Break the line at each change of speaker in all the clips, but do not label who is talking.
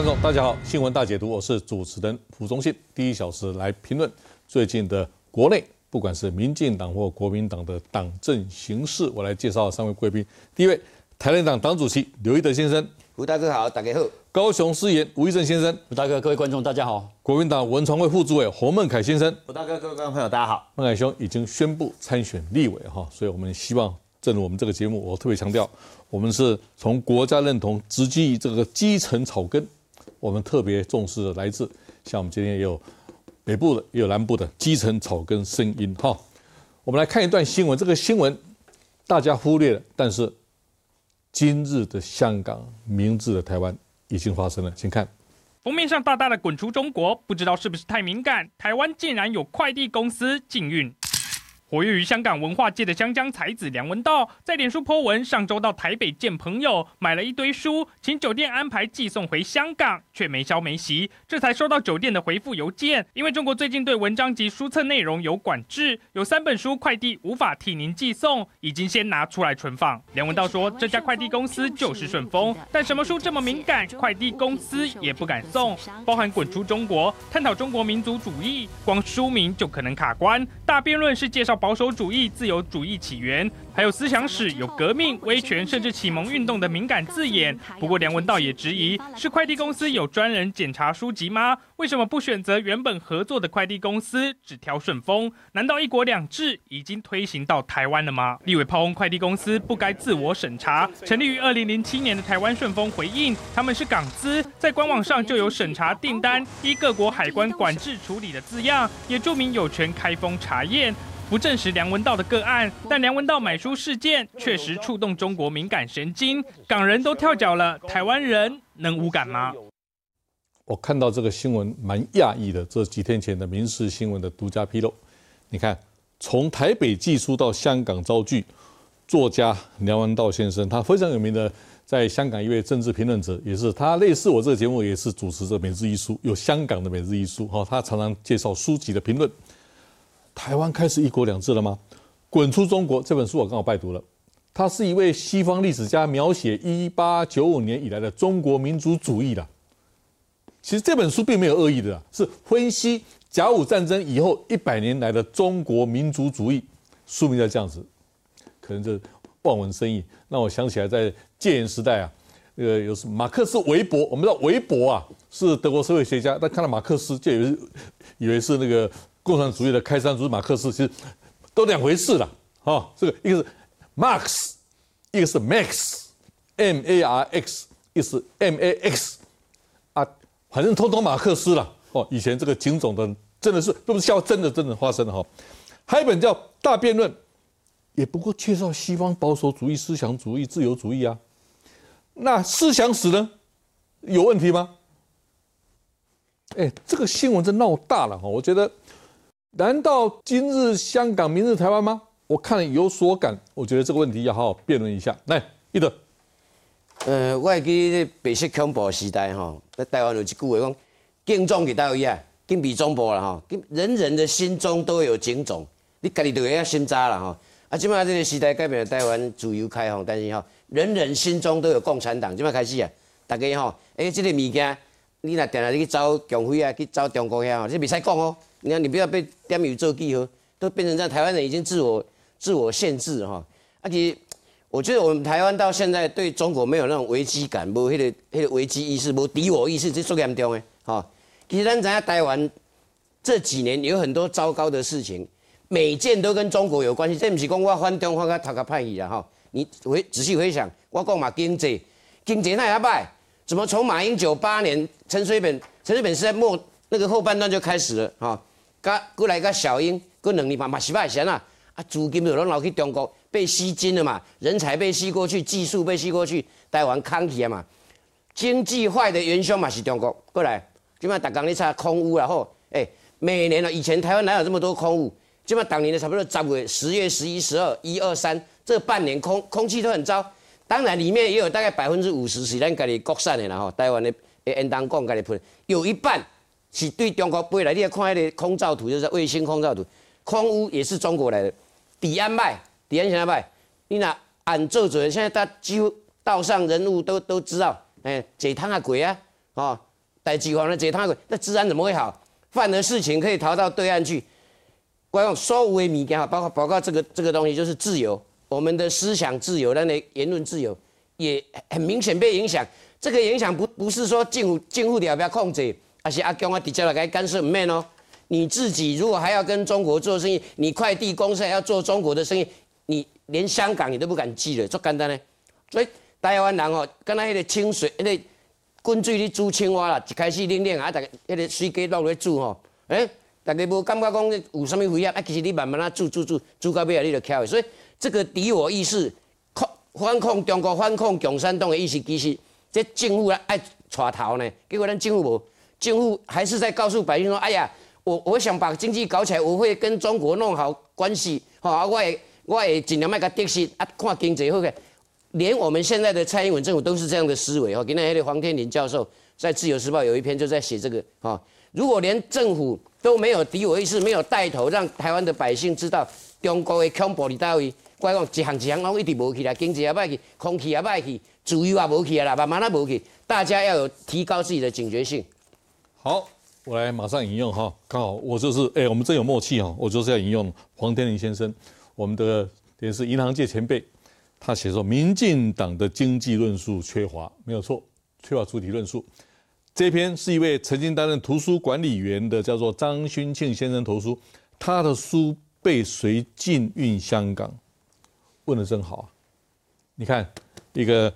位观众，大家好，新闻大解读，我是主持人胡忠信。第一小时来评论最近的国内，不管是民进党或国民党的党政形势，我来介绍三位贵宾。第一位，台联党党主席刘一德先生；
胡大哥好，大家好；
高雄市议员吴益政先生；
胡大哥，各位观众大家好；
国民党文传会副主委洪孟凯先生；
胡大哥，各位观众朋友大家好。
孟凯兄已经宣布参选立委哈，所以我们希望，正如我们这个节目，我特别强调，我们是从国家认同直击这个基层草根。我们特别重视的来自，像我们今天也有北部的，也有南部的基层草根声音哈。我们来看一段新闻，这个新闻大家忽略了，但是今日的香港，明日的台湾已经发生了，请看。
封面上大大的滚出中国，不知道是不是太敏感，台湾竟然有快递公司禁运。活跃于香港文化界的香江才子梁文道，在脸书 po 文，上周到台北见朋友，买了一堆书，请酒店安排寄送回香港，却没消没息，这才收到酒店的回复邮件。因为中国最近对文章及书册内容有管制，有三本书快递无法替您寄送，已经先拿出来存放。梁文道说，这家快递公司就是顺丰，但什么书这么敏感，快递公司也不敢送，包含滚出中国，探讨中国民族主义，光书名就可能卡关。大辩论是介绍。保守主义、自由主义起源，还有思想史，有革命、威权，甚至启蒙运动的敏感字眼。不过梁文道也质疑，是快递公司有专人检查书籍吗？为什么不选择原本合作的快递公司，只挑顺丰？难道一国两制已经推行到台湾了吗？立委炮轰快递公司不该自我审查。成立于二零零七年的台湾顺丰回应，他们是港资，在官网上就有审查订单依各国海关管制处理的字样，也注明有权开封查验。不证实梁文道的个案，但梁文道买书事件确实触动中国敏感神经，港人都跳脚了，台湾人能无感吗？
我看到这个新闻蛮讶异的，这几天前的《民事新闻》的独家披露，你看，从台北寄书到香港遭拒，作家梁文道先生，他非常有名的，在香港一位政治评论者，也是他类似我这个节目也是主持着《每日一书》，有香港的《每日一书》哈，他常常介绍书籍的评论。台湾开始一国两制了吗？滚出中国这本书我刚好拜读了，他是一位西方历史家描写一八九五年以来的中国民族主义的。其实这本书并没有恶意的，是分析甲午战争以后一百年来的中国民族主义。书名叫这样子，可能这望文生义，让我想起来在戒严时代啊，那个有马克思韦伯，我们知道韦伯啊是德国社会学家，但看到马克思就以为以为是那个。共产主义的开山祖师马克思，其实都两回事了，哈，这个一个是 Marx，一个是 Max，M A R X，一是 M A X，啊，反正通通马克思了，哦，以前这个警总的真的是都不是笑，真的真的发生了哈。还有一本叫《大辩论》，也不过介绍西方保守主义思想主义、自由主义啊。那思想史呢，有问题吗？哎，这个新闻真闹大了哈，我觉得。难道今日香港，明日台湾吗？我看了有所感，我觉得这个问题要好好辩论一下。来，一德，
呃，我还记得白色恐怖时代哈，在台湾有一句话讲，敬重给到位啊，敬比中部了哈，人人的心中都有警钟，你家己就要心扎了哈。啊，今麦这个时代改变了台湾自由开放，但是哈，人人心中都有共产党。今麦开始啊，大家哈，哎，这个物件，你若定下去找共匪啊，去找中国遐吼，这未使讲哦。你看，你不要被点宇宙记号，都变成在台湾人已经自我自我限制哈。而且，我觉得我们台湾到现在对中国没有那种危机感，无迄个迄个危机意识，无敌我意识，这最严重的哈。其实咱在台湾这几年有很多糟糕的事情，每件都跟中国有关系。这不是讲我反中，我个头壳叛逆了哈。你回仔细回想，我讲嘛经济，经济那也败，怎么从马英九八年，陈水扁，陈水扁是在末那个后半段就开始了哈。甲过来甲小英，过两年嘛嘛是歹先啊！啊，资金就拢流去中国，被吸金了嘛，人才被吸过去，技术被吸过去，台湾康起啊嘛。经济坏的元凶嘛是中国过来，即摆逐工咧查空污然后，哎，每年啊，以前台湾哪有这么多空污？即摆当年的差不多十月、十月、十一、十二、一二三这半年空空气都很糟。当然里面也有大概百分之五十是咱家己国产的啦吼，台湾的诶，应当讲家己喷，有一半。是对中国飞来，你看那个空照图，就是卫星空照图，空污也是中国来的。抵安麦，抵安什么麦？你那按做做，现在他几乎道上人物都都知道，哎，这趟啊鬼啊，啊，代志犯了这趟，那治安怎么会好？犯了事情可以逃到对岸去。我讲所有的物件，包括包括这个这个东西，就是自由，我们的思想自由，那的言论自由也很明显被影响。这个影响不不是说政府政府要不要控制，而是阿公啊直接来干涉唔免哦。你自己如果还要跟中国做生意，你快递公司还要做中国的生意，你连香港你都不敢寄了，做简单呢。所以台湾人哦，跟那迄个清水，迄个滚水里煮青蛙啦，一开始冷冷啊，大家迄个水鸡落去煮吼，诶。大家无感觉讲有啥物危险，啊，其实你慢慢啊煮煮煮煮到尾啊，你就巧。所以这个敌我意识，控反控中国、反控共产党的意识，其实这政府啊爱带头呢。结果咱政府无，政府还是在告诉百姓说：哎呀，我我想把经济搞起来，我会跟中国弄好关系，好啊，我会我会尽量卖个德行啊，看经济好个。连我们现在的蔡英文政府都是这样的思维哦。今天那个黄天林教授在《自由时报》有一篇就在写这个啊。如果连政府都没有敌我意识，没有带头让台湾的百姓知道中国的恐怖在哪位，我讲一行一项拢一直无去啦，经济也歹去，空气也歹去，自由也无去啦，慢慢啊无去，大家要有提高自己的警觉性。
好，我来马上引用哈，刚好我就是哎，我们真有默契哈，我就是要引用黄天林先生，我们的也是银行界前辈，他写说民进党的经济论述缺乏，没有错，缺乏主体论述。这篇是一位曾经担任图书管理员的，叫做张勋庆先生投书，他的书被谁禁运香港？问的真好啊！你看，一个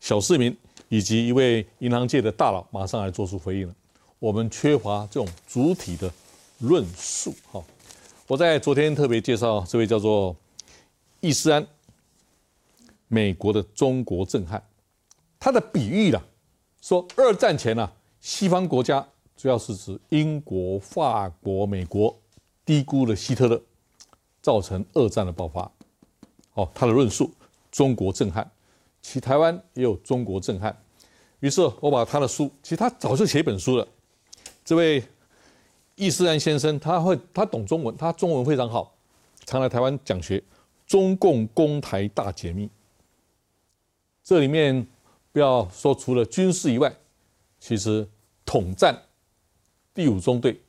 小市民以及一位银行界的大佬，马上来做出回应了。我们缺乏这种主体的论述。好，我在昨天特别介绍这位叫做易思安，美国的中国震撼，他的比喻了，说二战前呢。西方国家主要是指英国、法国、美国低估了希特勒，造成二战的爆发。哦，他的论述，中国震撼，其台湾也有中国震撼。于是我把他的书，其实他早就写一本书了。这位易思安先生，他会他懂中文，他中文非常好，常来台湾讲学。中共攻台大解密，这里面不要说除了军事以外。其实统战第五中队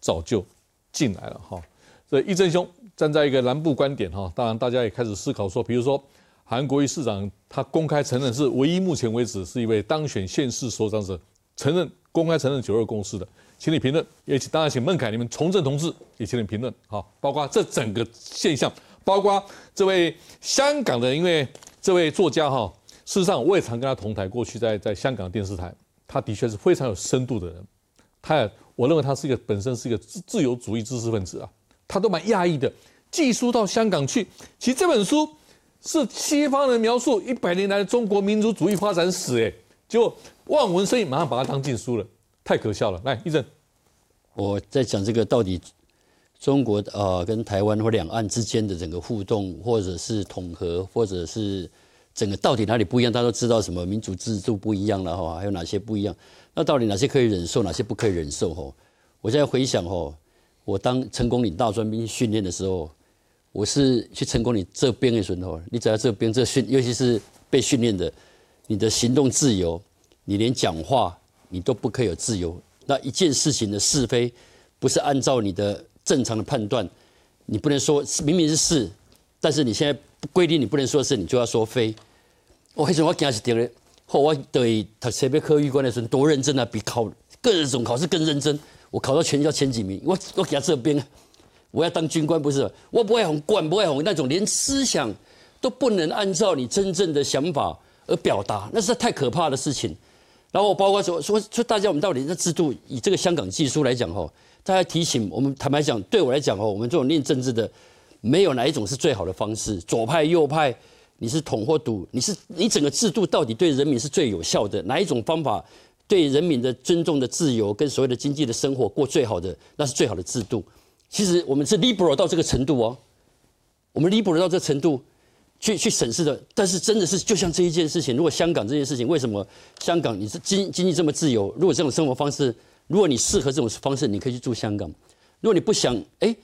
早就进来了哈。这易正兄站在一个南部观点哈，当然大家也开始思考说，比如说韩国瑜市长他公开承认是唯一目前为止是一位当选县市首长者承认公开承认九二共识的，请你评论，也请当然请孟凯你们从政同志也请你评论好，包括这整个现象，包括这位香港的，因为这位作家哈，事实上我也常跟他同台，过去在在香港电视台。他的确是非常有深度的人，他也我认为他是一个本身是一个自自由主义知识分子啊，他都蛮讶异的，寄书到香港去。其实这本书是西方人描述一百年来的中国民族主义发展史，哎，结果望文生义，马上把它当禁书了，太可笑了。来，一正，
我在讲这个到底中国呃跟台湾或两岸之间的整个互动，或者是统合，或者是。整个到底哪里不一样？大家都知道什么民主制度不一样了哈，还有哪些不一样？那到底哪些可以忍受，哪些不可以忍受？哈，我现在回想哈，我当成功岭大专兵训练的时候，我是去成功岭这边的时候，你只要这边这训，尤其是被训练的，你的行动自由，你连讲话你都不可以有自由。那一件事情的是非，不是按照你的正常的判断，你不能说明明是是，但是你现在。规定你不能说是，你就要说非。我为什么我今是定了？后我对他特别科预官的时候多认真啊，比考各种考试更认真。我考到全校前几名，我我给他这边，我要当军官不是？我不会很惯，不会很那种连思想都不能按照你真正的想法而表达，那是太可怕的事情。然后包括说说说大家，我们到底这制度以这个香港技术来讲哈，大家提醒我们，坦白讲，对我来讲哈，我们这种念政治的。没有哪一种是最好的方式，左派右派，你是统或独，你是你整个制度到底对人民是最有效的？哪一种方法对人民的尊重的自由跟所谓的经济的生活过最好的？那是最好的制度。其实我们是 liberal 到这个程度哦，我们 liberal 到这个程度去去审视的。但是真的是就像这一件事情，如果香港这件事情，为什么香港你是经经济这么自由？如果这种生活方式，如果你适合这种方式，你可以去住香港。如果你不想，哎，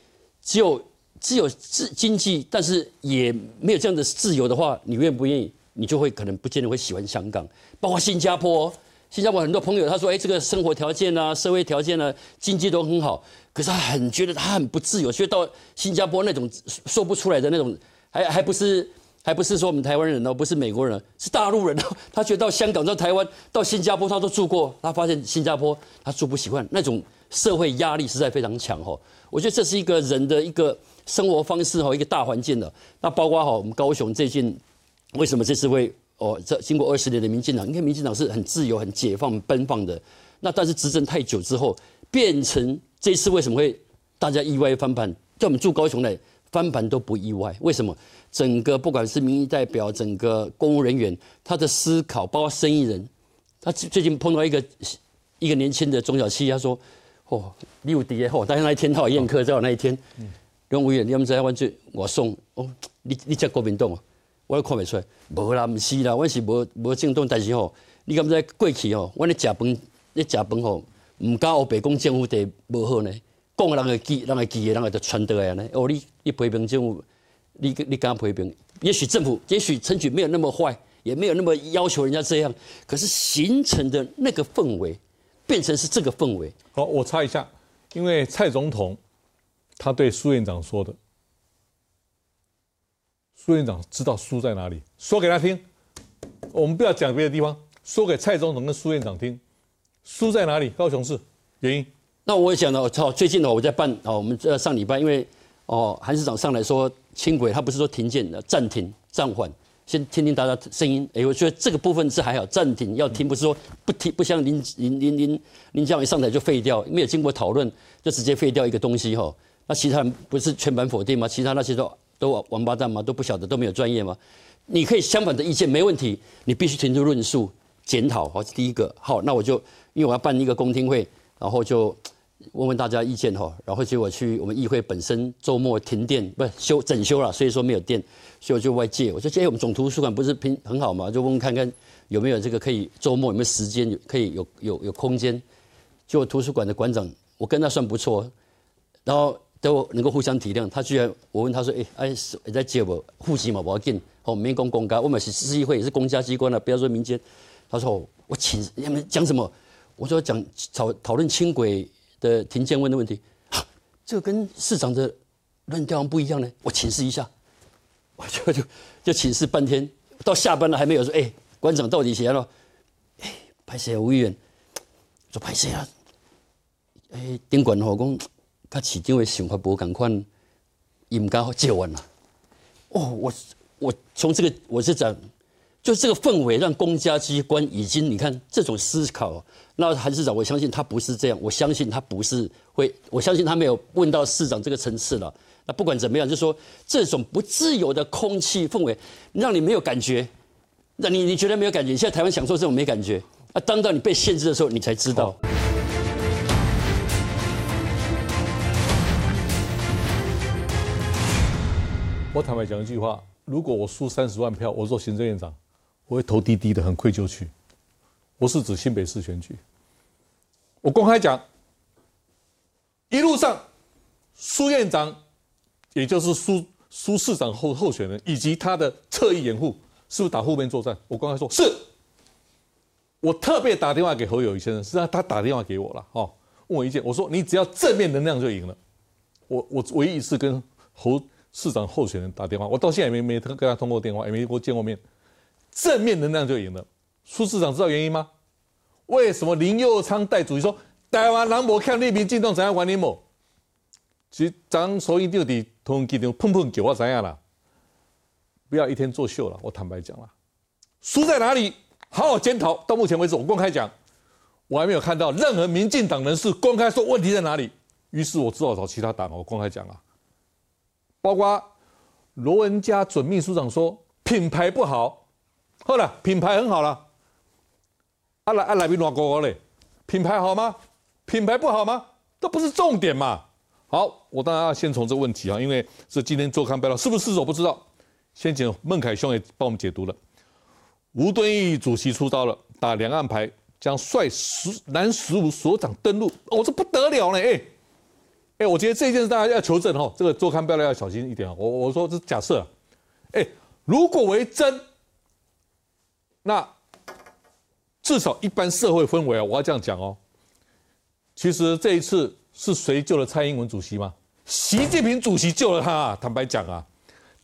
只有。只有自经济，但是也没有这样的自由的话，你愿不愿意？你就会可能不见得会喜欢香港，包括新加坡。新加坡很多朋友他说，哎，这个生活条件啊、社会条件啊、经济都很好，可是他很觉得他很不自由，觉得到新加坡那种说不出来的那种，还还不是还不是说我们台湾人哦，不是美国人，是大陆人哦。他觉得到香港、到台湾、到新加坡他都住过，他发现新加坡他住不习惯，那种社会压力实在非常强哦。我觉得这是一个人的一个生活方式哈，一个大环境的。那包括哈，我们高雄最近为什么这次会哦，这经过二十年的民进党，因为民进党是很自由、很解放、奔放的。那但是执政太久之后，变成这次为什么会大家意外翻盘？叫我们住高雄来翻盘都不意外。为什么？整个不管是民意代表，整个公务人员，他的思考，包括生意人，他最近碰到一个一个年轻的中小企业，他说。哦，你有底哦，但是那一天他有宴客，在我那一天，梁委员，你们知我就我送哦，你你这国民党哦，我也看不出来，无啦，唔是啦，我是无无政党，但是吼，你敢不知过去吼，我咧食饭，咧食饭吼，唔敢黑白讲政府地无好呢，讲人会记，人会记的，人会就传倒来呢。哦，你你批评政府，你你敢批评？也许政府，也许陈局没有那么坏，也没有那么要求人家这样，可是形成的那个氛围。变成是这个氛围。
好，我插一下，因为蔡总统他对苏院长说的，苏院长知道书在哪里，说给他听。我们不要讲别的地方，说给蔡总统跟苏院长听，书在哪里？高雄市原因。
那我也想到，操，最近呢，我在办哦，我们这上礼拜，因为哦，韩市长上来说轻轨，他不是说停建的，暂停暂缓。先听听大家声音，哎，我觉得这个部分是还好，暂停要停，不是说不听，不像林林林林林教一上台就废掉，没有经过讨论就直接废掉一个东西哈。那其他人不是全盘否定吗？其他那些都都王八蛋吗？都不晓得，都没有专业吗？你可以相反的意见没问题，你必须提出论述检讨。好，第一个好，那我就因为我要办一个公听会，然后就。问问大家意见哈，然后结果去我们议会本身周末停电，不是修整修了，所以说没有电，所以我就外借。我说，哎，我们总图书馆不是平很好嘛，就问问看看有没有这个可以周末有没有时间，可以有有有空间。就图书馆的馆长，我跟他算不错，然后都能够互相体谅。他居然我问他说，哎哎，在借我户籍嘛，我要进，哦，民工公家，我们是市议会也是公家机关的，不要说民间。他说我请你们讲什么？我说讲讨讨论轻轨。的庭建问的问题，这个跟市长的论调不一样呢。我请示一下，我就就就请示半天，到下班了还没有说，哎，馆长到底谁了？哎，拍谁啊？吴议员说拍谁啊？哎，顶管吼讲，他市长的想法不赶快，伊唔敢借完了。哦，我我从这个我是讲。就这个氛围，让公家机关已经，你看这种思考，那韩市长，我相信他不是这样，我相信他不是会，我相信他没有问到市长这个层次了。那不管怎么样，就说这种不自由的空气氛围，让你没有感觉，那你你觉得没有感觉？现在台湾享受这种没感觉，啊，当到你被限制的时候，你才知道。
我坦白讲一句话，如果我输三十万票，我做行政院长。我会投滴滴的，很愧疚去。我是指新北市选举。我公开讲，一路上苏院长，也就是苏苏市长候候选人，以及他的侧翼掩护，是不是打后面作战？我公开说是。我特别打电话给侯友谊先生，是让他打电话给我了，哦，问我意见。我说你只要正面能量就赢了。我我唯一一次跟侯市长候选人打电话，我到现在也没没跟他通过电话，也没跟我见过面。正面能量就赢了。苏市长知道原因吗？为什么林佑昌带主席说台湾人无看立民进动怎样管你某？其实张所以到底同机场碰碰叫我怎样啦？不要一天作秀了。我坦白讲了，输在哪里？好好检讨。到目前为止，我公开讲，我还没有看到任何民进党人士公开说问题在哪里。于是我只好找其他党我公开讲啊，包括罗文佳准秘书长说品牌不好。好了，品牌很好了。阿来阿来比哪个好嘞？品牌好吗？品牌不好吗？这不是重点嘛。好，我当然要先从这个问题啊，因为是今天周刊报道，是不是我不知道。先请孟凯兄也帮我们解读了。吴敦义主席出招了，打两岸牌，将率十南十五所长登陆。哦，这不得了呢！哎哎，我觉得这件事大家要求证哦，这个周刊报道要小心一点啊。我我说这假设，哎，如果为真。那至少一般社会氛围啊，我要这样讲哦。其实这一次是谁救了蔡英文主席吗？习近平主席救了他啊！坦白讲啊，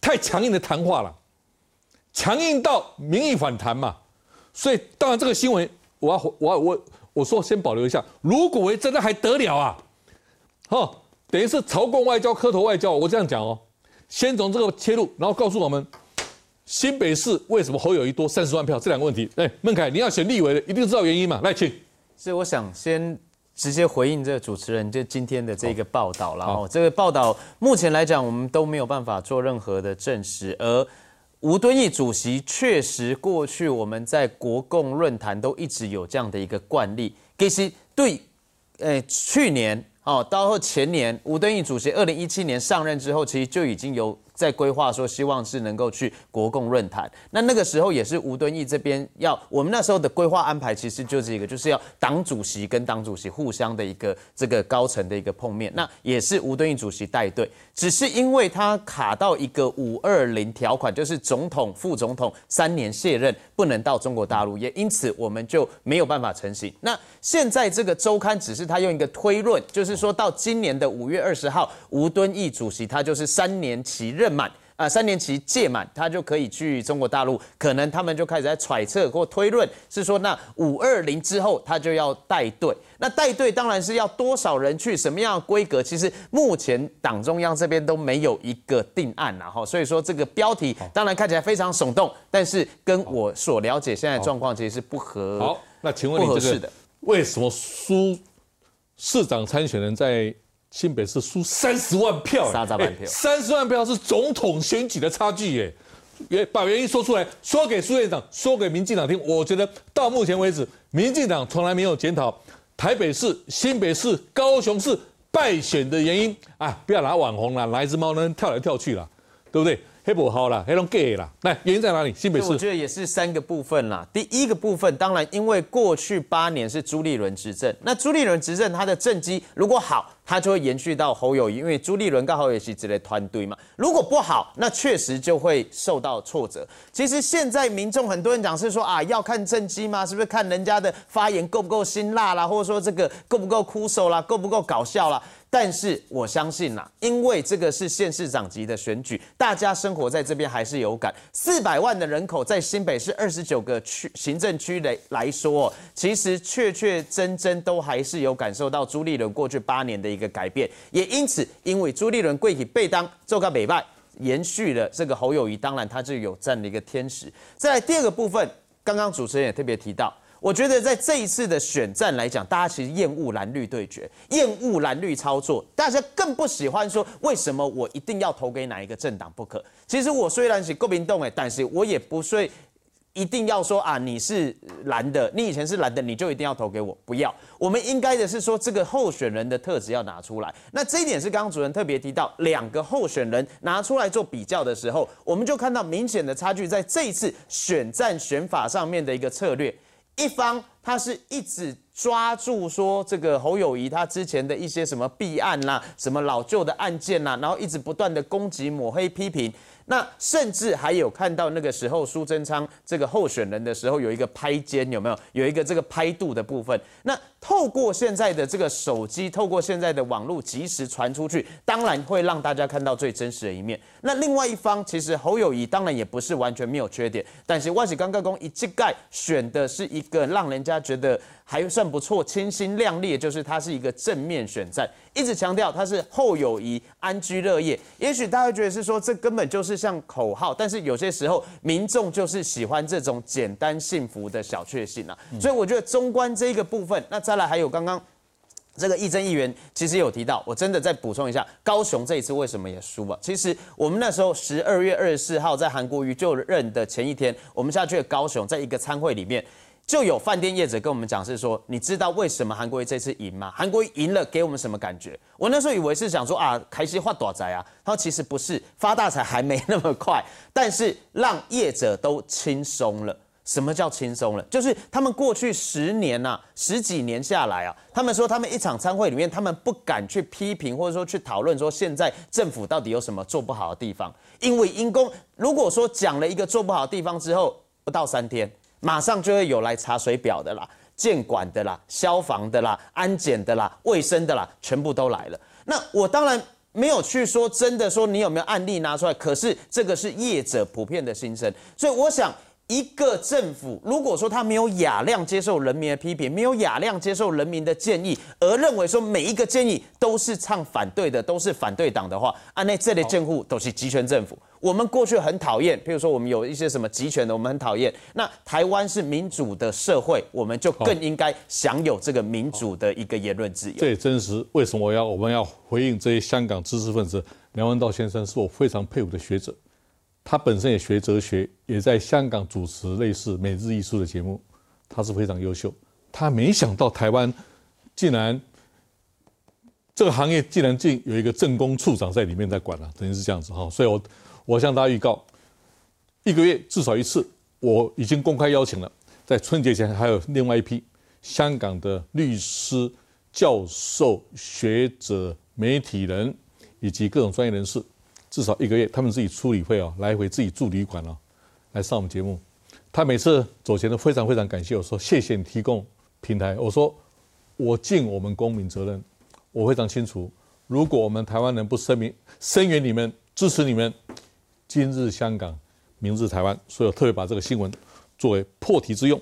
太强硬的谈话了，强硬到民意反弹嘛。所以当然这个新闻，我要我我我说先保留一下。如果为真的还得了啊？哦，等于是朝贡外交、磕头外交。我这样讲哦，先从这个切入，然后告诉我们新北市为什么侯友谊多三十万票这两个问题。哎，孟凯，你要选立委的，一定知道原因嘛？来，请。
所以我想先。直接回应这个主持人就今天的这个报道，然后这个报道目前来讲，我们都没有办法做任何的证实。而吴敦义主席确实过去我们在国共论坛都一直有这样的一个惯例，其实对，呃，去年哦，到后前年，吴敦义主席二零一七年上任之后，其实就已经有。在规划说，希望是能够去国共论坛。那那个时候也是吴敦义这边要，我们那时候的规划安排其实就是一个，就是要党主席跟党主席互相的一个这个高层的一个碰面。那也是吴敦义主席带队，只是因为他卡到一个五二零条款，就是总统、副总统三年卸任不能到中国大陆，也因此我们就没有办法成行。那现在这个周刊只是他用一个推论，就是说到今年的五月二十号，吴敦义主席他就是三年期任。任满啊，三年期届满，他就可以去中国大陆。可能他们就开始在揣测或推论，是说那五二零之后他就要带队。那带队当然是要多少人去，什么样的规格？其实目前党中央这边都没有一个定案然后所以说这个标题当然看起来非常耸动，但是跟我所了解现在状况其实是不合。
好，那请问你这个为什么苏市长参选人在？新北市输三十万票，三十万票是总统选举的差距耶！原把原因说出来，说给苏院长，说给民进党听。我觉得到目前为止，民进党从来没有检讨台北市、新北市、高雄市败选的原因啊！不要拿网红啦，拿一只猫呢跳来跳去了，对不对？黑不好啦，黑龙 gay 啦，来原因在哪里？新北市
我觉得也是三个部分啦。第一个部分，当然因为过去八年是朱立伦执政，那朱立伦执政他的政绩如果好，他就会延续到侯友谊，因为朱立伦刚好也是之类团队嘛。如果不好，那确实就会受到挫折。其实现在民众很多人讲是说啊，要看政绩吗？是不是看人家的发言够不够辛辣啦，或者说这个够不够枯手啦，够不够搞笑啦？但是我相信呐，因为这个是县市长级的选举，大家生活在这边还是有感。四百万的人口在新北市二十九个区行政区来来说，其实确确真真都还是有感受到朱立伦过去八年的一个改变。也因此，因为朱立伦贵体被当做个北败，延续了这个侯友谊，当然他就有这样的一个天使。在第二个部分，刚刚主持人也特别提到。我觉得在这一次的选战来讲，大家其实厌恶蓝绿对决，厌恶蓝绿操作，大家更不喜欢说为什么我一定要投给哪一个政党不可。其实我虽然是国民党哎，但是我也不会一定要说啊，你是蓝的，你以前是蓝的，你就一定要投给我。不要，我们应该的是说这个候选人的特质要拿出来。那这一点是刚刚主任特别提到，两个候选人拿出来做比较的时候，我们就看到明显的差距，在这一次选战选法上面的一个策略。一方他是一直抓住说这个侯友谊他之前的一些什么弊案啦，什么老旧的案件啦，然后一直不断的攻击抹黑批评。那甚至还有看到那个时候苏贞昌这个候选人的时候，有一个拍肩，有没有？有一个这个拍度的部分。那透过现在的这个手机，透过现在的网络及时传出去，当然会让大家看到最真实的一面。那另外一方，其实侯友谊当然也不是完全没有缺点，但是万喜刚刚公一揭盖选的是一个让人家觉得。还算不错，清新亮丽，就是它是一个正面选战，一直强调它是后友谊、安居乐业。也许大家觉得是说这根本就是像口号，但是有些时候民众就是喜欢这种简单幸福的小确幸啊。所以我觉得中观这一个部分，那在再来还有刚刚这个义珍议员其实有提到，我真的再补充一下，高雄这一次为什么也输了？其实我们那时候十二月二十四号在韩国瑜就任的前一天，我们下去高雄，在一个参会里面。就有饭店业者跟我们讲，是说你知道为什么韩国瑜这次赢吗？韩国瑜赢了给我们什么感觉？我那时候以为是想说啊，开心发大财啊。他说其实不是，发大财还没那么快，但是让业者都轻松了。什么叫轻松了？就是他们过去十年呐，十几年下来啊，他们说他们一场参会里面，他们不敢去批评或者说去讨论说现在政府到底有什么做不好的地方，因为因公如果说讲了一个做不好的地方之后，不到三天。马上就会有来查水表的啦、监管的啦、消防的啦、安检的啦、卫生的啦，全部都来了。那我当然没有去说真的说你有没有案例拿出来，可是这个是业者普遍的心声，所以我想。一个政府如果说他没有雅量接受人民的批评，没有雅量接受人民的建议，而认为说每一个建议都是唱反对的，都是反对党的话，啊，那这类政府都是集权政府。我们过去很讨厌，譬如说我们有一些什么集权的，我们很讨厌。那台湾是民主的社会，我们就更应该享有这个民主的一个言论自由。
这也真实。为什么我要我们要回应这些香港知识分子？梁文道先生是我非常佩服的学者。他本身也学哲学，也在香港主持类似每日艺术的节目，他是非常优秀。他没想到台湾竟然这个行业竟然竟有一个政工处长在里面在管了，等于是这样子哈。所以，我我向大家预告，一个月至少一次，我已经公开邀请了，在春节前还有另外一批香港的律师、教授、学者、媒体人以及各种专业人士。至少一个月，他们自己出理费哦，来回自己住旅馆哦，来上我们节目。他每次走前都非常非常感谢我说：“谢谢你提供平台。”我说：“我尽我们公民责任。”我非常清楚，如果我们台湾人不声明声援你们、支持你们，今日香港，明日台湾，所以我特别把这个新闻作为破题之用。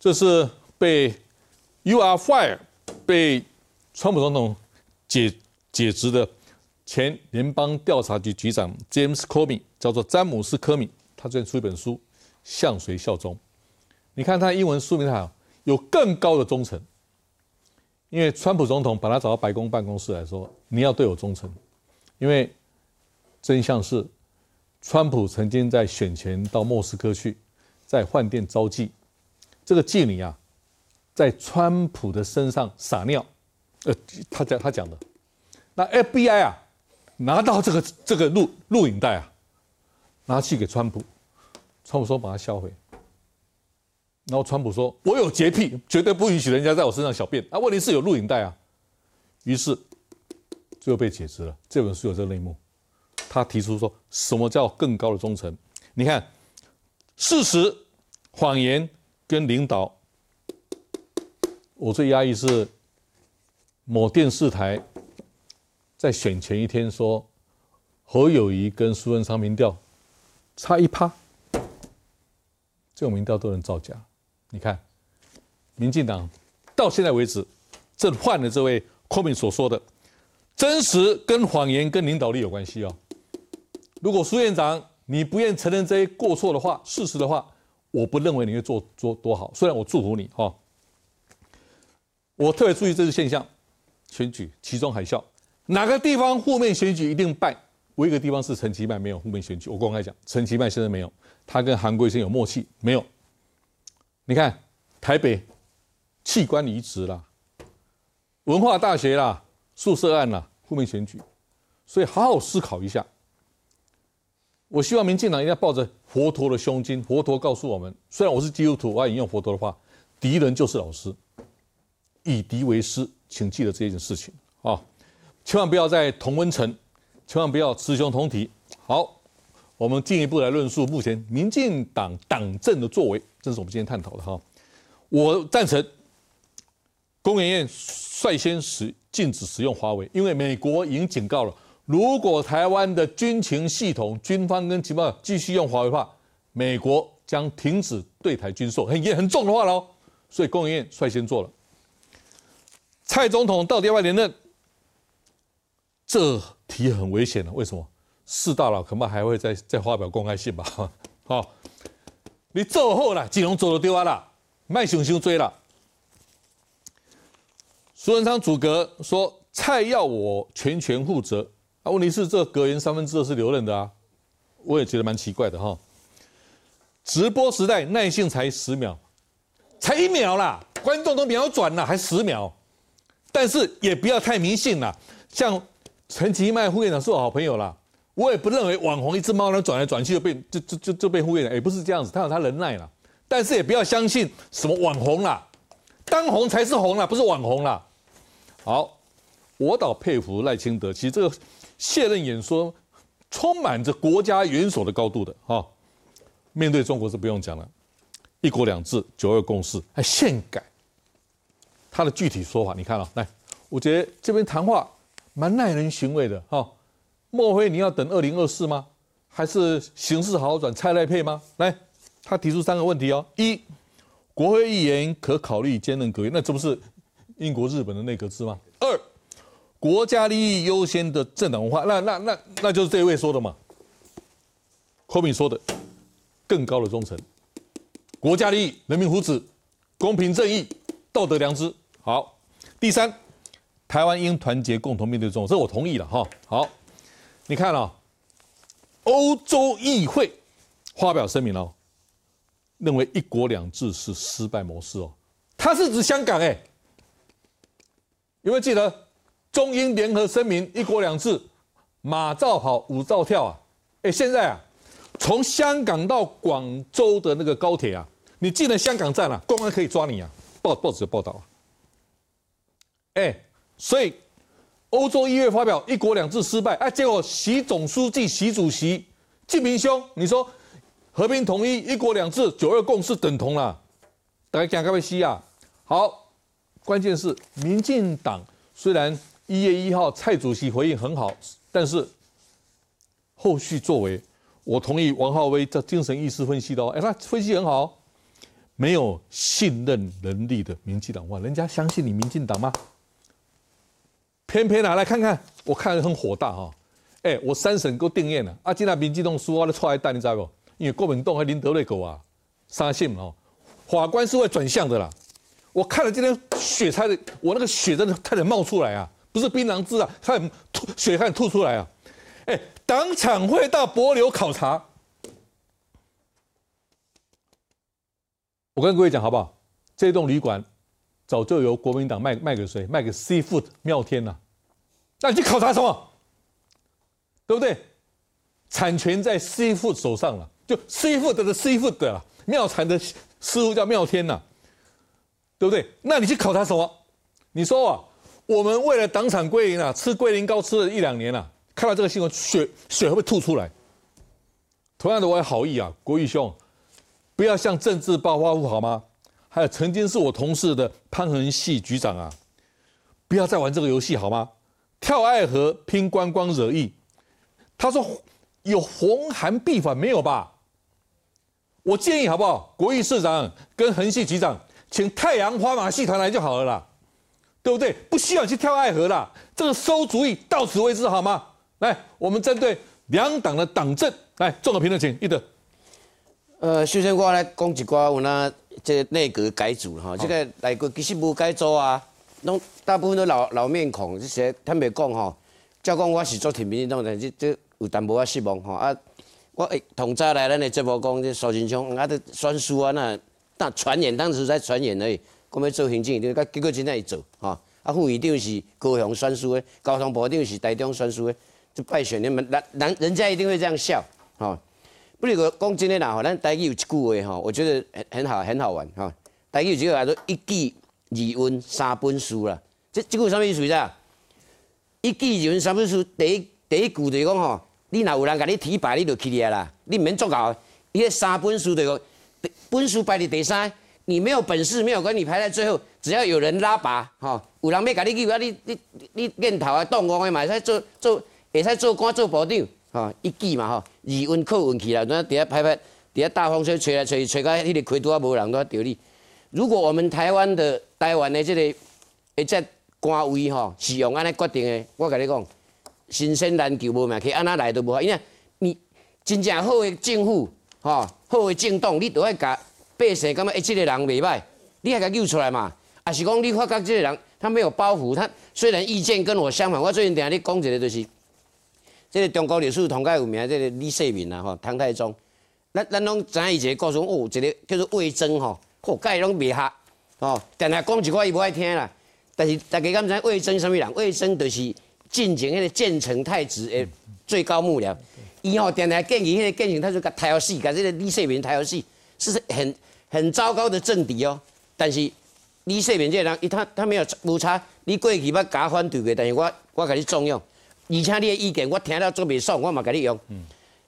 这是被 “You are fire” 被川普总统解解职的。前联邦调查局局长 James Comey 叫做詹姆斯·科米，他最近出一本书《向谁效忠》。你看他英文书名好，有更高的忠诚。因为川普总统把他找到白宫办公室来说：“你要对我忠诚。”因为真相是，川普曾经在选前到莫斯科去，在饭店招妓，这个妓女啊，在川普的身上撒尿。呃，他讲他讲的，那 FBI 啊。拿到这个这个录录影带啊，拿去给川普，川普说把它销毁。然后川普说：“我有洁癖，绝对不允许人家在我身上小便。”啊，问题是有录影带啊。于是最后被解职了。这本书有这个内幕。他提出说什么叫更高的忠诚？你看，事实、谎言跟领导。我最压抑是某电视台。在选前一天说，侯友谊跟苏文昌民调差一趴，这种民调都能造假。你看，民进党到现在为止，正换了这位柯明所说的，真实跟谎言跟领导力有关系哦。如果苏院长你不愿承认这些过错的话，事实的话，我不认为你会做做多好。虽然我祝福你哈，我特别注意这次现象，选举其中海啸。哪个地方负面选举一定败？唯一一个地方是陈其迈没有负面选举。我公开讲，陈其迈现在没有，他跟韩国先有默契没有？你看台北器官移植啦，文化大学啦，宿舍案啦，负面选举，所以好好思考一下。我希望民进党一定要抱着佛陀的胸襟，佛陀告诉我们：虽然我是基督徒，我要引用佛陀的话，敌人就是老师，以敌为师，请记得这件事情啊。千万不要在同温层，千万不要雌雄同体。好，我们进一步来论述目前民进党党政的作为，这是我们今天探讨的哈。我赞成工研院率先使禁止使用华为，因为美国已经警告了，如果台湾的军情系统、军方跟情报继续用华为的话，美国将停止对台军售，很严很重的话喽。所以工研院率先做了。蔡总统到底要不要连任？这题很危险的，为什么？四大佬恐怕还会再再发表公开信吧？好，你做后了，金融做的丢啊了，卖熊熊追了。苏文昌主阁说蔡要我全权负责，啊，问题是这格言三分之二是留任的啊，我也觉得蛮奇怪的哈。直播时代耐性才十秒，才一秒啦，观众都秒转了，还十秒，但是也不要太迷信了，像。陈其迈副院长是我好朋友啦，我也不认为网红一只猫能转来转去就被就就就就被副院长，也不是这样子，他有他能耐啦。但是也不要相信什么网红啦，当红才是红啦，不是网红啦。好，我倒佩服赖清德，其实这个卸任演说充满着国家元首的高度的哈。面对中国是不用讲了，一国两制、九二共识，还宪改。他的具体说法，你看啊、来，我觉得这边谈话蛮耐人寻味的哈、莫非你要等二零二四吗？还是形势好转，蔡赖配吗？来，他提出三个问题哦：一，国会议员可考虑兼任阁员，那这不是英国、日本的内阁制吗？二，国家利益优先的政党文化，那那那那就是这位说的嘛，柯敏说的，更高的忠诚，国家利益、人民福祉、公平正义、道德良知。好，第三，台湾应团结共同面对中国，这我同意了哈。好，你看啊、欧洲议会发表声明哦，认为一国两制是失败模式哦，它是指香港哎，有没有记得中英联合声明一国两制，马照跑，舞照跳啊？哎，现在啊，从香港到广州的那个高铁啊，你进了香港站啊，公安可以抓你啊，报报纸有报道啊。哎，所以欧洲议会发表一国两制失败，哎，结果习总书记、习主席、季明兄，你说和平统一、一国两制、九二共识等同了，大家讲各位西啊。好，关键是民进党虽然一月一号蔡主席回应很好，但是后续作为，我同意王浩威这精神意识分析的哦，哎，他分析很好，没有信任能力的民进党话，人家相信你民进党吗？偏偏啊，来看看，我看得很火大哈、哎、我三审够定验了，啊，今仔民进党输我咧踹蛋，你知道不？因为国民党和林德瑞狗啊，杀信哦，法官是会转向的啦。我看了今天血差的，我那个血真的差点冒出来啊！不是槟榔汁啊，差点吐血汗吐出来啊！哎，党产会到博流考察，我跟各位讲好不好？这栋旅馆早就由国民党卖卖给谁？卖给 Seafood 妙天了、那你去考察什么？对不对？产权在 Seafood 手上了，就 Seafood 的 Seafood 的啦，妙产的师傅叫妙天呐、对不对？那你去考察什么？你说啊，我们为了党产归零啊，吃龟苓膏吃了一两年了、看到这个新闻，血血会不会吐出来？同样的，我有好意啊，国玉兄，不要向政治暴发户好吗？还有曾经是我同事的潘恒系局长啊，不要再玩这个游戏好吗？跳爱河拼观光惹意，他说有红韩必反没有吧？我建议好不好？国艺市长跟恒系局长请太阳花马戏团来就好了啦，对不对？不需要去跳爱河啦，这个馊主意到此为止好吗？来，我们针对两党的党政来做个评论，请一德。
呃，首先我来讲一寡我那这个内阁改组哈，这个内阁其实无改组啊，拢大部分都老老面孔，这些坦白讲吼，照讲我是做提民进党，但是这有淡薄仔失望吼啊。我诶，同早来咱的节目讲，这苏贞昌啊，这选书啊，那那传言当时在传言而已，讲要做行政院长，结果真正会做吼。啊，副院长是高雄选书的，交通部长是台中选书的，这败选你们人人人家一定会这样笑吼。不如讲讲真的啦，吼，咱台语有一句话吼，我觉得很很好，很好玩吼。台语有一句话叫做“一记二文三本书”啦。这这句有啥意思啊？一记二文三本书，第一第一句就是讲吼，你若有人甲你提拔，你就去啊啦，你毋免作搞。伊个三本书就讲，本书排伫第三，你没有本事，没有关系，排在最后，只要有人拉拔，吼，有人要甲你去啊，你你你念头啊，动工的嘛，会使做做，会使做官做部长。吼、一记嘛吼，二运靠运气啦，咱伫遐拍拍，伫遐大风吹吹来吹去，吹到迄个开拄啊无人拄啊着你。如果我们台湾的台湾的这个诶这官位吼是用安尼决定的，我甲你讲，新鲜难求无命去，安那来都无法，因为你真正好的政府吼、好的政党，你都要甲百姓感觉诶，即个人袂歹，你还甲救出来嘛？啊是讲你发觉即个人他没有包袱，他虽然意见跟我相反，我最近定咧讲一个就是。这个中国历史同介有名，这个李世民啊，吼，唐太宗，咱咱拢知影伊一个故事，哦，一个叫做魏征吼，吼，甲伊拢袂合，吼，但系讲一句伊无爱听啦。但是大家敢知魏征什么人？魏征就是进前迄个建成太子的最高幕僚，伊吼定定建议迄个建成太子甲太后死，甲即个李世民太后死，是很很糟糕的政敌哦。但是李世民这个人，伊他他没有无差，你过去捌甲我反对过，但是我我甲你重用。而且你的意见我听了做袂爽，我嘛甲你用。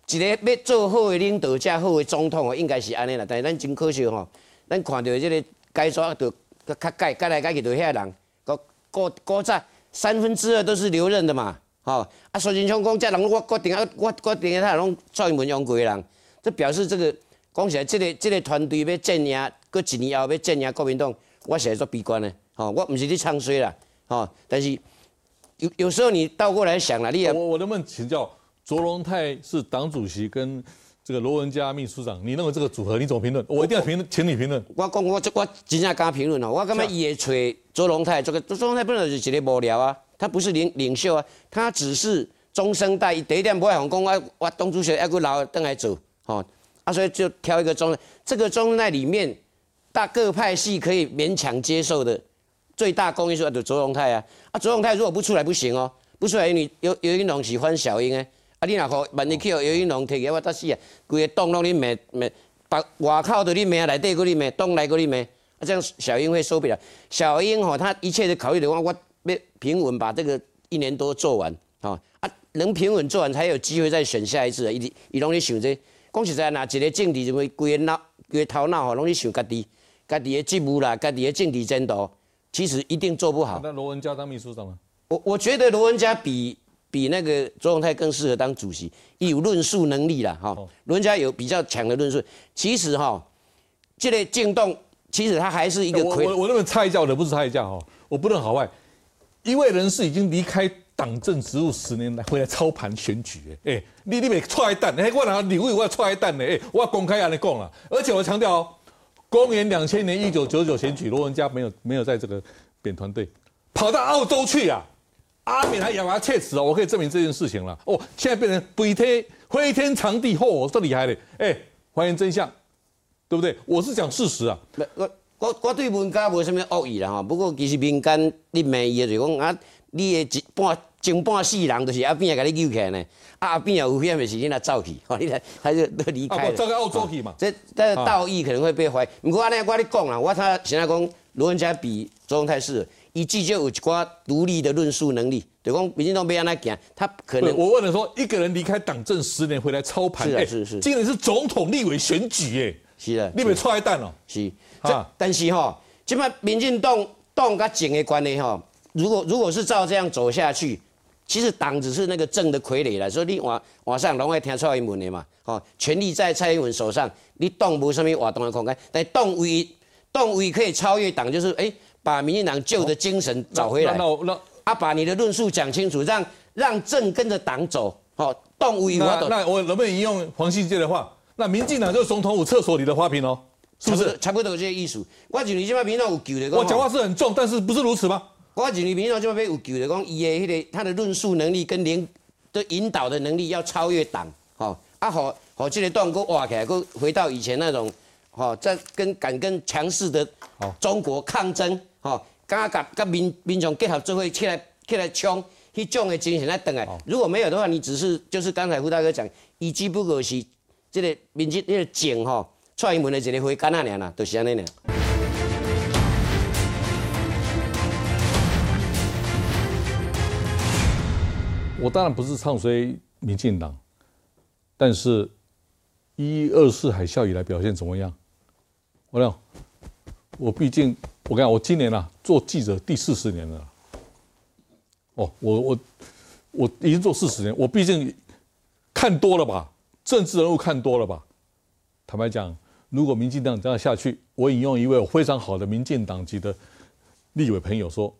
一个要做好的领导者、好的总统哦，应该是安尼啦。但是咱真可惜吼，咱看到这个改抓就较改改来改去，就遐人，个古古早三分之二都是留任的嘛，吼、啊，苏贞昌讲这人我决定啊，我决定他拢蔡英文用过的人，这表示这个讲起来，这个这个团队要镇压，搁一年后要镇压国民党，我是在做悲观的，吼、我唔是咧唱衰啦，吼、但是有有时候你倒过来想了，你也
我我能不能请教卓荣泰是党主席跟这个罗文嘉秘书长，你认为这个组合你怎么评论？我一定要评论，请你评论。
我讲我我真正敢评论哦，我感觉伊会找周龙泰，这个卓荣泰本来就是一个无聊啊，他不是领领袖啊，他只是中生代。第一点不爱讲，我我党主席要个老邓来走，哦，啊，所以就挑一个中，这个中生里面大各派系可以勉强接受的最大公约数就周龙泰啊，啊，周龙泰如果不出来不行哦，不出来你有有一种喜欢小英诶。啊！你若可万一去有有一龙摕起我得死啊！规个洞拢你骂骂，把外口都你骂，内底搁你骂，洞内搁你骂，啊这样小英会受不了。小英吼，他一切的考虑的话，我要平稳把这个一年多做完，吼啊，能平稳做完才有机会再选下一次啊！伊伊拢咧想这，讲实在，若一个政治就会规个脑、规个头脑吼，拢咧想家己、家己的职务啦，家己的政治前途，其实一定做不好。
那罗文嘉当秘书长呢？
我我觉得罗文嘉比。比那个周永泰更适合当主席，有论述能力啦，哈。罗文嘉有比较强的论述。其实哈，这类进动，其实他还是一个
我我我认为差一架的不是差一架哈，我不论好坏，一位人士已经离开党政职务十年来，回来操盘选举，哎，你你别踹蛋，哎，我哪李伟我要踹蛋呢？哎，我要公开让你讲了，而且我强调哦，公元两千年一九九九选举，罗文嘉没有没有在这个扁团队，跑到澳洲去啊。阿扁还咬牙切齿哦，我可以证明这件事情了哦。现在变成飞天飞天长地嚯，这厉害嘞！哎，还原真相，对不对？我是讲事实啊。
我我我对文家无什么恶意啦哈。不过其实民间你骂伊就讲啊，你的一半前半世人就是阿扁甲你救起来呢。啊阿扁有险的是你来走去，吼，你来他就都离开了。
走到澳洲去嘛。
这但是道义可能会被怀疑。不过安尼我你讲啦，我他现在讲罗文嘉比周永泰是。伊至少有一寡独立的论述能力，就讲民进党要安那行，他可能。
我问了说，一个人离开党政十年回来操盘，
是是是，
今年是总统立委选举，哎，
是的，
立委踹蛋哦，
是。这但是吼，即摆民进党党甲政的关系吼，如果如果是照这样走下去，其实党只是那个政的傀儡了，所以你晚晚上拢会听蔡英文的嘛，吼，权力在蔡英文手上，你动无什么活动的空间，但动为动为可以超越党，就是哎。把民进党旧的精神找回来，
那那
啊，把你的论述讲清楚，让让政跟着党走，好，动物与
那那我能不能引用黄信介的话？那民进党就是总统府厕所里的花瓶哦，是不是？
差不多这些意思。我认为这摆民进党有救的。
我讲话是很重，但是不是如此吗？
我认为民进党这边有救的，讲伊的迄个他的论述能力跟领的引导的能力要超越党，吼啊，好好这个段给挖起来，给回到以前那种，吼在跟敢跟强势的中国抗争。吼，敢甲甲民民众结合做伙起来起来冲，迄种的精神来等来。如果没有的话，你只是就是刚才胡大哥讲，伊只不过是这个民进那个警吼，蔡英文的一个回干那尔啦，就是安尼尔。
我当然不是唱衰民进党，但是一二四海啸以来表现怎么样？我讲，我毕竟。我讲，我今年啊做记者第四十年了。哦，我我我已经做四十年，我毕竟看多了吧，政治人物看多了吧。坦白讲，如果民进党这样下去，我引用一位非常好的民进党籍的立委朋友说，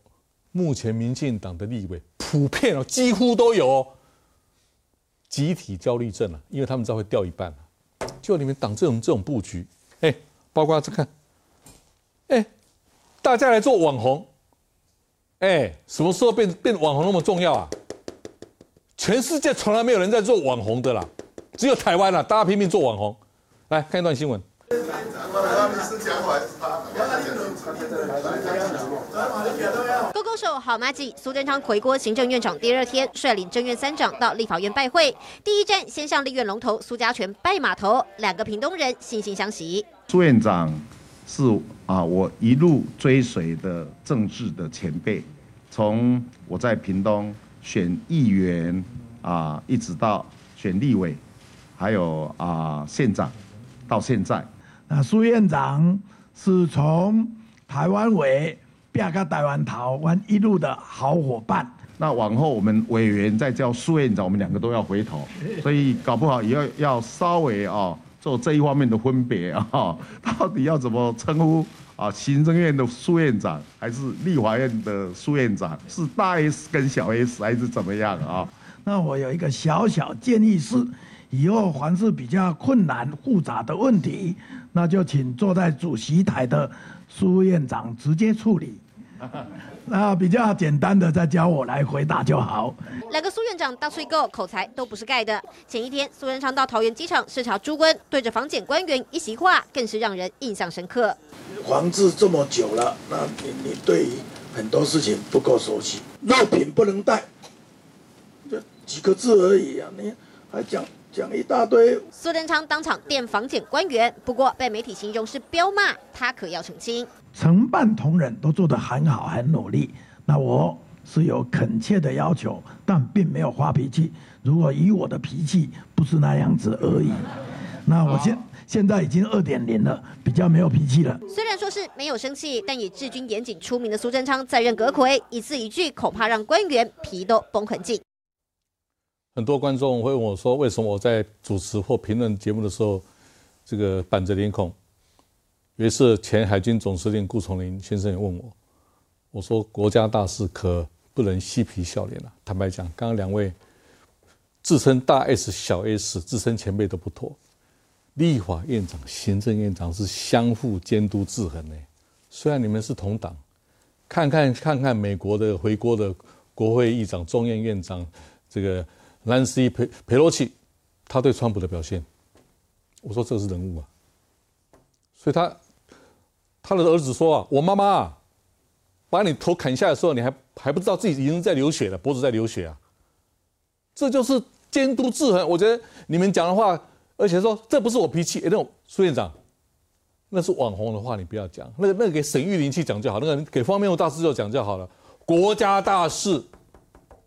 目前民进党的立委普遍哦，几乎都有集体焦虑症了，因为他们知道会掉一半了。就你们党这种这种布局，哎，包括这看，哎。大家来做网红，哎，什么时候变变网红那么重要啊？全世界从来没有人在做网红的啦，只有台湾啦，大家拼命做网红。来看一段新闻。
勾勾手好妈吉苏贞昌回国行政院长第二天，率领政院三长到立法院拜会，第一站先向立院龙头苏家全拜码头，两个屏东人惺惺相惜。
苏院长。是啊，我一路追随的政治的前辈，从我在屏东选议员啊，一直到选立委，还有啊县长，到现在，
那苏院长是从台湾委变个台湾头，湾一路的好伙伴。
那往后我们委员再叫苏院长，我们两个都要回头，所以搞不好也要要稍微啊做这一方面的分别啊，到底要怎么称呼啊？行政院的苏院长还是立法院的苏院长？是大 S 跟小 S 还是怎么样啊？
那我有一个小小建议是，以后凡是比较困难复杂的问题，那就请坐在主席台的苏院长直接处理。那比较简单的，再教我来回答就好。
两个苏院长大吹够，口才都不是盖的。前一天，苏仁昌到桃园机场视察朱温，对着防检官员一席话，更是让人印象深刻。
防治这么久了，那你你对于很多事情不够熟悉，肉品不能带，就几个字而已啊，你还讲讲一大堆。
苏贞昌当场电防检官员，不过被媒体形容是彪骂，他可要澄清。
承办同仁都做得很好，很努力。那我是有恳切的要求，但并没有发脾气。如果以我的脾气，不是那样子而已。那我现现在已经二点零了，比较没有脾气了。
虽然说是没有生气，但以治军严谨出名的苏贞昌在任阁魁，一字一句恐怕让官员皮都绷很紧。
很多观众会问我说：“为什么我在主持或评论节目的时候，这个板着脸孔？”于是前海军总司令顾从林先生也问我：“我说国家大事可不能嬉皮笑脸了。坦白讲，刚刚两位自称大 S、小 S、自称前辈都不妥。立法院长、行政院长是相互监督制衡的。虽然你们是同党，看看看看美国的回国的国会议长、众院院长这个。”兰斯·佩佩洛奇，他对川普的表现，我说这是人物啊，所以他他的儿子说啊，我妈妈，把你头砍下来的时候，你还还不知道自己已经在流血了，脖子在流血啊，这就是监督制衡。我觉得你们讲的话，而且说这不是我脾气，哎，那种苏院长，那是网红的话，你不要讲，那那个给沈玉玲去讲就好，那个给方面大师就讲就好了，国家大事。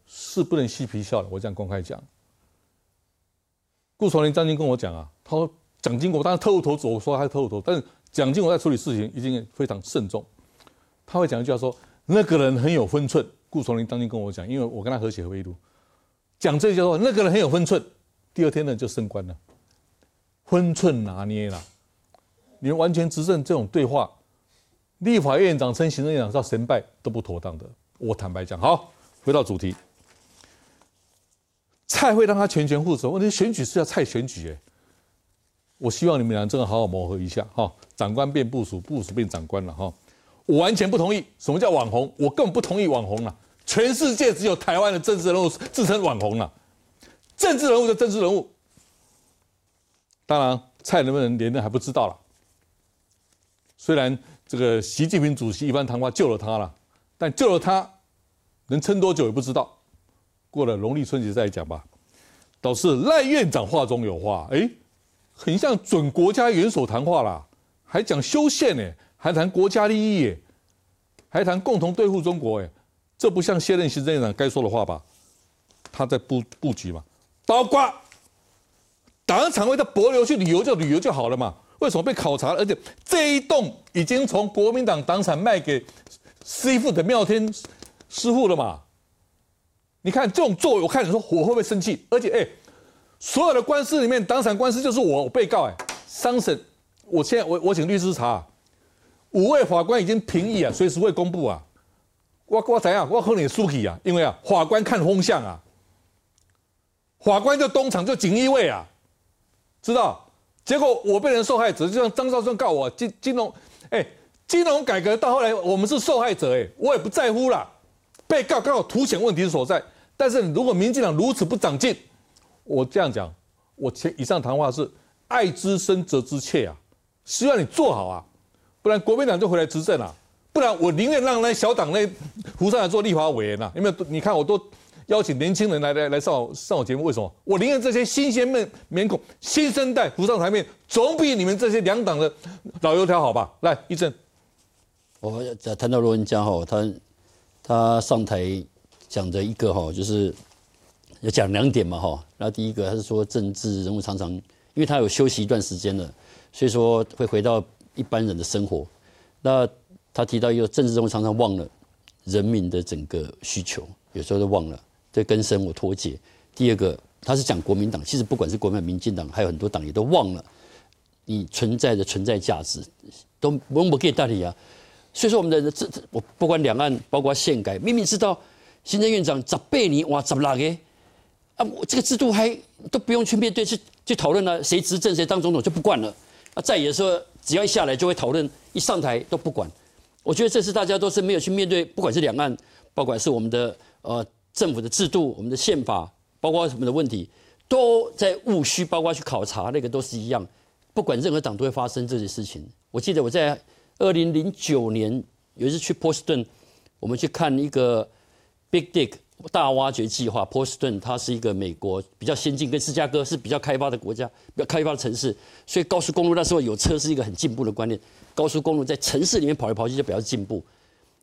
是不能嬉皮笑的，我这样公开讲。顾崇林、张金跟我讲啊，他说蒋经国当然特务头子，我说他是特务头，但是蒋经国在处理事情一定非常慎重。他会讲一句话说，那个人很有分寸。顾崇林、张金跟我讲，因为我跟他和谐回忆录，讲这句话，那个人很有分寸。第二天呢就升官了，分寸拿捏了。你们完全执政这种对话，立法院长称行政院长叫神拜都不妥当的。我坦白讲，好，回到主题。蔡会让他全权负责，问题选举是要蔡选举哎，我希望你们俩真的好好磨合一下哈，长官变部署，部署变长官了哈，我完全不同意。什么叫网红？我根本不同意网红了。全世界只有台湾的政治人物自称网红了，政治人物的政治人物。当然，蔡能不能连任还不知道了。虽然这个习近平主席一番谈话救了他了，但救了他能撑多久也不知道。过了农历春节再讲吧。倒是赖院长话中有话，哎，很像准国家元首谈话啦，还讲修宪呢，还谈国家利益，还谈共同对付中国，哎，这不像现任行政院长该说的话吧？他在布布局嘛，包括党常委的博流去旅游就旅游就好了嘛？为什么被考察？而且这一栋已经从国民党党产卖给师傅的妙天师傅了嘛？你看这种作为，我看你说我会不会生气？而且，哎，所有的官司里面，当场官司就是我被告，哎，商审，我现在我我请律师查，五位法官已经评议啊，随时会公布啊。我我怎样？我和你输起啊，因为啊，法官看风向啊，法官就东厂就锦衣卫啊，知道？结果我被人受害者，就像张少春告我金金融，哎，金融改革到后来我们是受害者，哎，我也不在乎了，被告刚好凸显问题所在。但是如果民进党如此不长进，我这样讲，我前以上谈话是爱之深责之切啊，希望你做好啊，不然国民党就回来执政了，不然我宁愿让那小党那胡上来做立法委员呐，有没有？你看我都邀请年轻人来来来上我上我节目，为什么？我宁愿这些新鲜面面孔、新生代浮上台面，总比你们这些两党的老油条好吧？来，一正，
我在谈到罗文江哈，他他上台。讲的一个哈，就是要讲两点嘛哈。那第一个，他是说政治人物常常，因为他有休息一段时间了，所以说会回到一般人的生活。那他提到一个政治人物常常忘了人民的整个需求，有时候都忘了，对跟生活脱节。第二个，他是讲国民党，其实不管是国民党、民进党，还有很多党也都忘了你存在的存在价值，都我们不给大理啊。所以说，我们的这这，我不管两岸，包括宪改，明明知道行政院长十八年哇，十六个啊，我这个制度还都不用去面对去去讨论了，谁执政谁当总统就不管了啊。在野的时候，只要一下来就会讨论，一上台都不管。我觉得这次大家都是没有去面对，不管是两岸，不管是我们的呃政府的制度、我们的宪法，包括什么的问题，都在务虚，包括去考察那个都是一样。不管任何党都会发生这些事情。我记得我在二零零九年有一次去波士顿，我们去看一个 Big Dig 大挖掘计划。波士顿它是一个美国比较先进，跟芝加哥是比较开发的国家，比较开发的城市，所以高速公路那时候有车是一个很进步的观念。高速公路在城市里面跑来跑去就比较进步。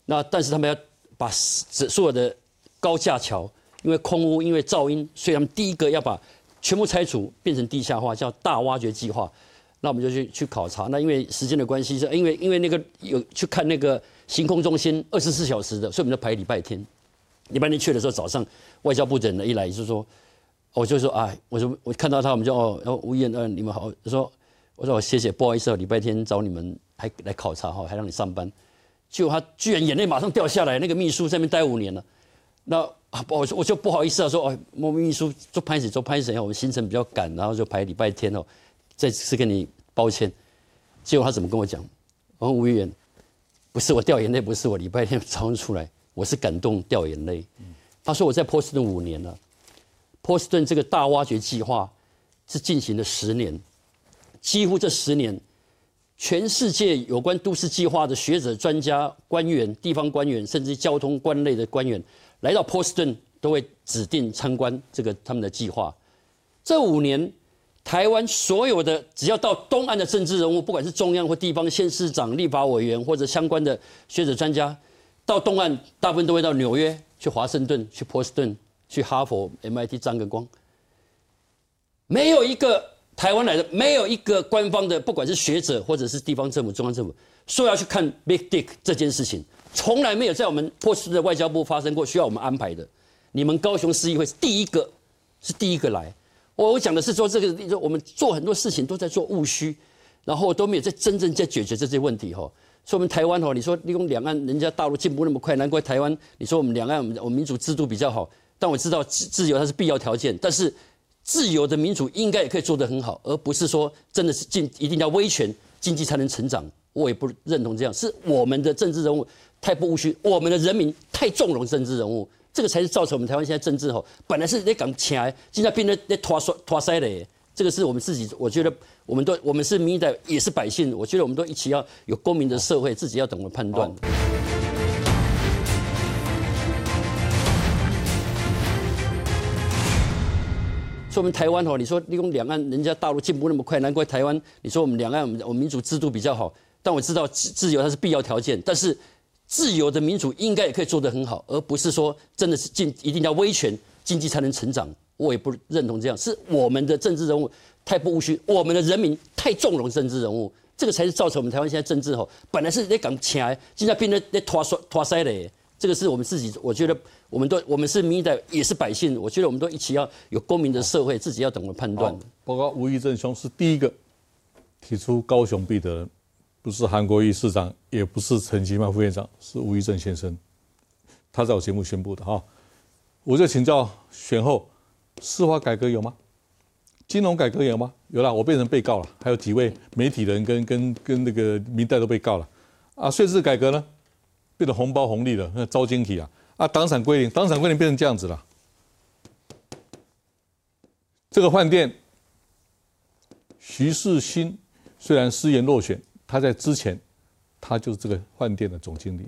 那但是他们要把所有的高架桥，因为空污，因为噪音，所以他们第一个要把全部拆除，变成地下化，叫大挖掘计划。那我们就去去考察。那因为时间的关系，是因为因为那个有去看那个行空中心二十四小时的，所以我们就排礼拜天。礼拜天去的时候，早上外交部的人一来就说，我就说啊，我说我看到他，我们就哦，然后吴彦嗯，你们好，我说我说我谢谢，不好意思啊，礼拜天找你们。还来考察哈，还让你上班，结果他居然眼泪马上掉下来。那个秘书在那边待五年了，那啊，不我我就不好意思啊，说哦，莫秘书做拍子做拍子，我们行程比较赶，然后就排礼拜天哦，再次跟你抱歉。结果他怎么跟我讲？我说吴议员，不是我掉眼泪，不是我礼拜天早上出来，我是感动掉眼泪。他说我在波士顿五年了，波士顿这个大挖掘计划是进行了十年，几乎这十年。全世界有关都市计划的学者、专家、官员、地方官员，甚至交通官类的官员，来到波士顿都会指定参观这个他们的计划。这五年，台湾所有的只要到东岸的政治人物，不管是中央或地方县市长、立法委员或者相关的学者专家，到东岸大部分都会到纽约、去华盛顿、去波士顿、去哈佛、MIT 沾个光，没有一个。台湾来的没有一个官方的，不管是学者或者是地方政府、中央政府，说要去看 Big Dick 这件事情，从来没有在我们波士顿的外交部发生过需要我们安排的。你们高雄市议会是第一个，是第一个来。我我讲的是说，这个我们做很多事情都在做务虚，然后都没有在真正在解决这些问题哈。说我们台湾哦，你说利用两岸，人家大陆进步那么快，难怪台湾。你说我们两岸，我们我民主制度比较好，但我知道自自由它是必要条件，但是。自由的民主应该也可以做得很好，而不是说真的是进一定要威权经济才能成长。我也不认同这样，是我们的政治人物太不务虚，我们的人民太纵容政治人物，这个才是造成我们台湾现在政治吼本来是在讲起来，现在变得在拖衰拖衰嘞。这个是我们自己，我觉得我们都我们是民代，也是百姓，我觉得我们都一起要有公民的社会，自己要懂得判断。说我们台湾哦，你说利用两岸，人家大陆进步那么快，难怪台湾。你说我们两岸，我们我们民主制度比较好，但我知道自自由它是必要条件，但是自由的民主应该也可以做得很好，而不是说真的是进一定要威权经济才能成长。我也不认同这样，是我们的政治人物太不务虚，我们的人民太纵容政治人物，这个才是造成我们台湾现在政治吼本来是在讲起来，现在变得在拖衰拖衰嘞。这个是我们自己，我觉得我们都我们是民代，也是百姓。我觉得我们都一起要有公民的社会，自己要懂得判断。
包括吴义正兄是第一个提出高雄必得，不是韩国瑜市长，也不是陈其迈副院长，是吴义正先生，他在我节目宣布的哈。我就请教选后，司法改革有吗？金融改革有吗？有了，我变成被告了，还有几位媒体人跟跟跟那个民代都被告了。啊，税制改革呢？变成红包红利了，那招惊体啊！啊，党产归零，党产归零变成这样子了。这个饭店，徐世新虽然失言落选，他在之前他就是这个饭店的总经理。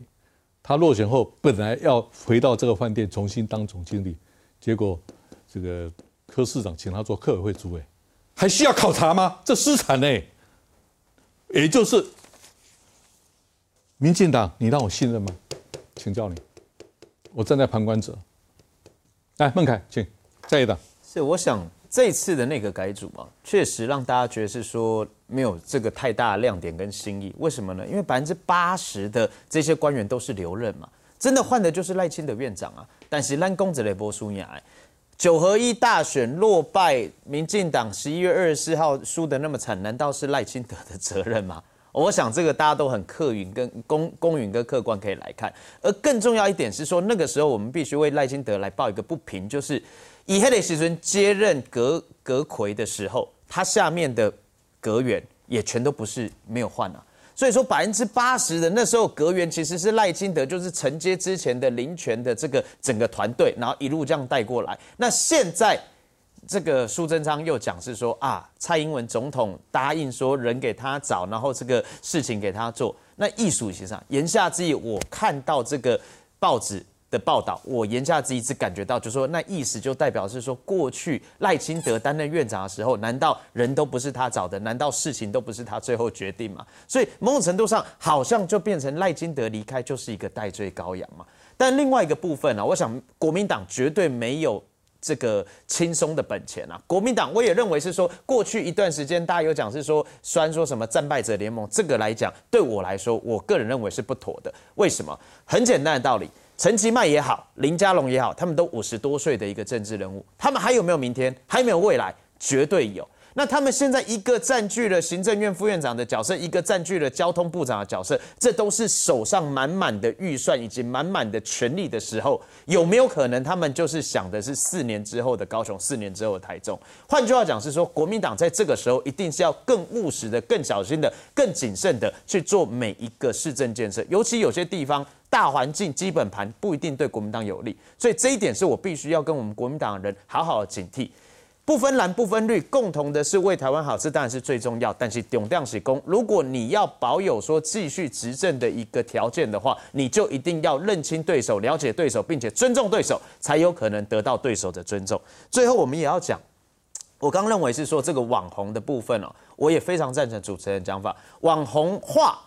他落选后，本来要回到这个饭店重新当总经理，结果这个柯市长请他做客委会主委，还需要考察吗？这私产呢？也就是。民进党，你让我信任吗？请教你，我站在旁观者。来，孟凯，请下一档。
是，我想这次的那个改组啊，确实让大家觉得是说没有这个太大的亮点跟新意。为什么呢？因为百分之八十的这些官员都是留任嘛，真的换的就是赖清德院长啊。但是赖公子雷波苏雅，九合一大选落败，民进党十一月二十四号输的那么惨，难道是赖清德的责任吗？我想这个大家都很客允跟公公允跟客观可以来看。而更重要一点是说，那个时候我们必须为赖清德来报一个不平，就是以黑雷时尊接任阁阁魁的时候，他下面的阁员也全都不是没有换啊。所以说百分之八十的那时候阁员其实是赖清德，就是承接之前的林权的这个整个团队，然后一路这样带过来。那现在。这个苏贞昌又讲是说啊，蔡英文总统答应说人给他找，然后这个事情给他做。那艺术其实上言下之意，我看到这个报纸的报道，我言下之意只感觉到，就说那意思就代表是说，过去赖清德担任院长的时候，难道人都不是他找的？难道事情都不是他最后决定吗？所以某种程度上，好像就变成赖清德离开就是一个代罪羔羊嘛。但另外一个部分呢，我想国民党绝对没有。这个轻松的本钱啊，国民党我也认为是说，过去一段时间大家有讲是说，虽然说什么战败者联盟，这个来讲对我来说，我个人认为是不妥的。为什么？很简单的道理，陈其迈也好，林佳龙也好，他们都五十多岁的一个政治人物，他们还有没有明天？还有没有未来？绝对有。那他们现在一个占据了行政院副院长的角色，一个占据了交通部长的角色，这都是手上满满的预算以及满满的权力的时候，有没有可能他们就是想的是四年之后的高雄，四年之后的台中？换句话讲是说，国民党在这个时候一定是要更务实的、更小心的、更谨慎的去做每一个市政建设，尤其有些地方大环境基本盘不一定对国民党有利，所以这一点是我必须要跟我们国民党人好好的警惕。不分蓝不分绿，共同的是为台湾好，这当然是最重要。但是顶量是功，如果你要保有说继续执政的一个条件的话，你就一定要认清对手，了解对手，并且尊重对手，才有可能得到对手的尊重。最后，我们也要讲，我刚认为是说这个网红的部分哦，我也非常赞成主持人讲法，网红化。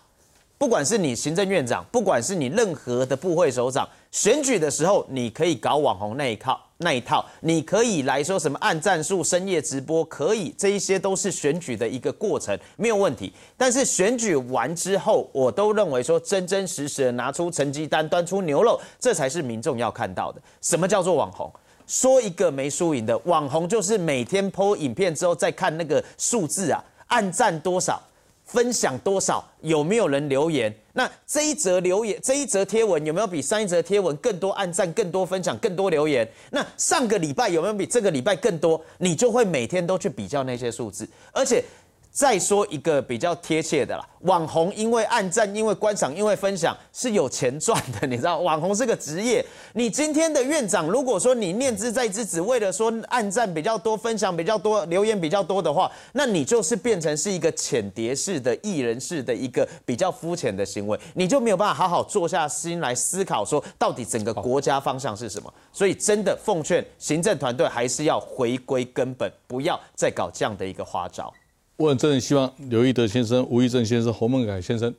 不管是你行政院长，不管是你任何的部会首长，选举的时候你可以搞网红那一套那一套，你可以来说什么按战术、深夜直播，可以，这一些都是选举的一个过程，没有问题。但是选举完之后，我都认为说真真实实的拿出成绩单，端出牛肉，这才是民众要看到的。什么叫做网红？说一个没输赢的网红，就是每天 PO 影片之后再看那个数字啊，按赞多少。分享多少？有没有人留言？那这一则留言，这一则贴文有没有比上一则贴文更多按赞、更多分享、更多留言？那上个礼拜有没有比这个礼拜更多？你就会每天都去比较那些数字，而且。再说一个比较贴切的啦，网红因为暗赞、因为观赏、因为分享是有钱赚的，你知道，网红是个职业。你今天的院长，如果说你念之在之，只为了说暗赞比较多、分享比较多、留言比较多的话，那你就是变成是一个浅碟式的艺人式的一个比较肤浅的行为，你就没有办法好好坐下心来思考说到底整个国家方向是什么。所以真的奉劝行政团队还是要回归根本，不要再搞这样的一个花招。
我很真的希望刘义德先生、吴益正先生、侯孟凯先生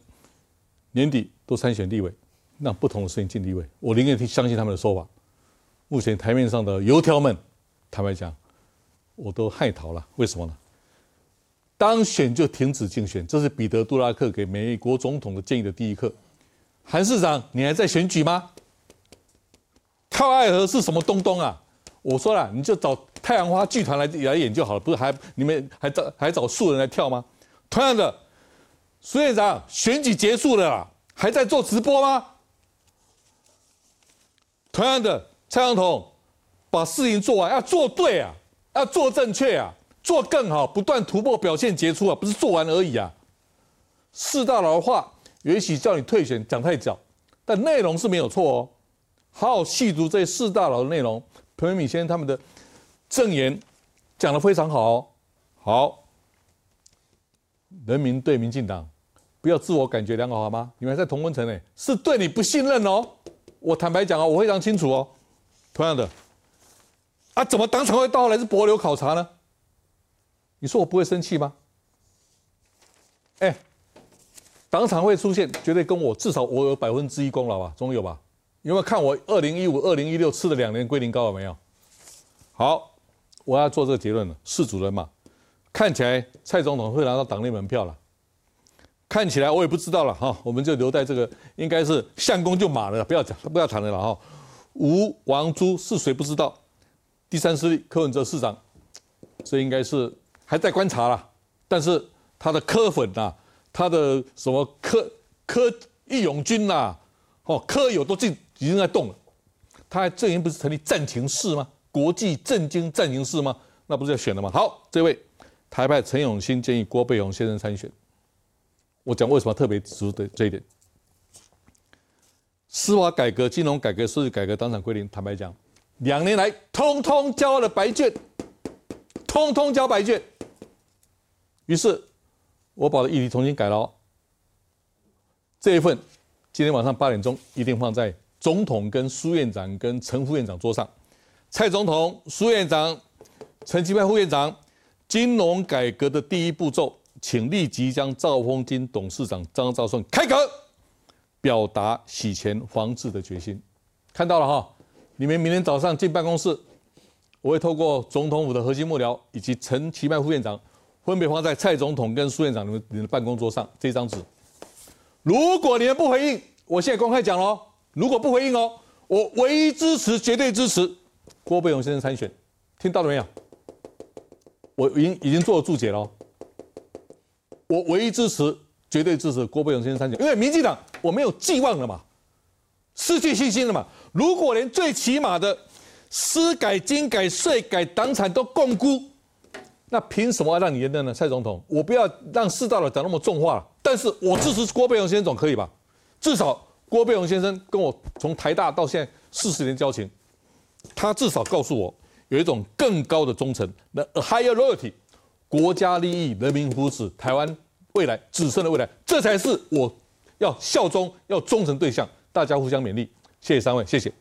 年底都参选立委，让不同的声音进立委。我宁愿听相信他们的说法。目前台面上的油条们，坦白讲，我都害逃了。为什么呢？当选就停止竞选，这是彼得·杜拉克给美国总统的建议的第一课。韩市长，你还在选举吗？跳爱河是什么东东啊？我说了，你就找太阳花剧团来来演就好了，不是还你们还找还找素人来跳吗？同样的，苏院长选举结束了，还在做直播吗？同样的，蔡阳统把事情做完要做对啊，要做正确啊，做更好，不断突破，表现杰出啊，不是做完而已啊。四大佬的话也许叫你退选讲太早，但内容是没有错哦，好好细读这四大佬的内容。彭文敏先生他们的证言讲的非常好，好，人民对民进党不要自我感觉良好好吗？你们在同温层呢是对你不信任哦。我坦白讲啊，我非常清楚哦。同样的，啊，怎么党产会到来是博流考察呢？你说我不会生气吗？哎，党产会出现，绝对跟我至少我有百分之一功劳吧，总有吧？有没有看我二零一五、二零一六吃了两年龟苓膏了没有？好，我要做这个结论了，是主任嘛？看起来蔡总统会拿到党内门票了，看起来我也不知道了哈，我们就留在这个，应该是相公就马了，不要讲，不要谈了了哈。吴王朱是谁不知道？第三势力柯文哲市长，这应该是还在观察啦。但是他的柯粉呐，他的什么柯柯义勇军呐，哦柯友都进已经在动了。他还最近不是成立战情室吗？国际震惊战情室吗？那不是要选了吗？好，这位台派陈永新建议郭贝宏先生参选。我讲为什么特别指出的这一点。司法改革、金融改革、税制改革、当场规定，坦白讲，两年来通通交了白卷，通通交白卷。于是，我把议题重新改了。这一份今天晚上八点钟一定放在总统跟苏院长跟陈副院长桌上。蔡总统、苏院长、陈其迈副院长，金融改革的第一步骤，请立即将兆丰金董事长张兆顺开革。表达洗钱防治的决心，看到了哈，你们明天早上进办公室，我会透过总统府的核心幕僚以及陈其迈副院长，分别放在蔡总统跟苏院长你们你们办公桌上这张纸。如果你们不回应，我现在公开讲喽，如果不回应哦，我唯一支持，绝对支持郭贝勇先生参选，听到了没有？我已经已经做了注解了，我唯一支持。绝对支持郭贝勇先生参选，因为民进党我没有寄望了嘛，失去信心了嘛。如果连最起码的私改、金改、税改、党产都共估，那凭什么要让你连任呢？蔡总统，我不要让世道了讲那么重话。但是我支持郭贝勇先生总可以吧？至少郭贝勇先生跟我从台大到现在四十年交情，他至少告诉我有一种更高的忠诚那 a higher loyalty，国家利益、人民福祉、台湾。未来子孙的未来，这才是我要效忠、要忠诚对象。大家互相勉励，谢谢三位，谢谢。